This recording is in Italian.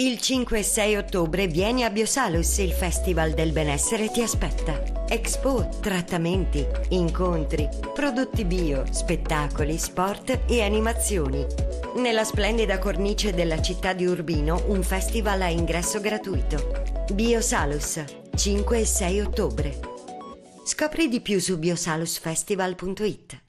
Il 5 e 6 ottobre vieni a Biosalus, il festival del benessere ti aspetta. Expo, trattamenti, incontri, prodotti bio, spettacoli, sport e animazioni. Nella splendida cornice della città di Urbino, un festival a ingresso gratuito. Biosalus, 5 e 6 ottobre. Scopri di più su biosalusfestival.it.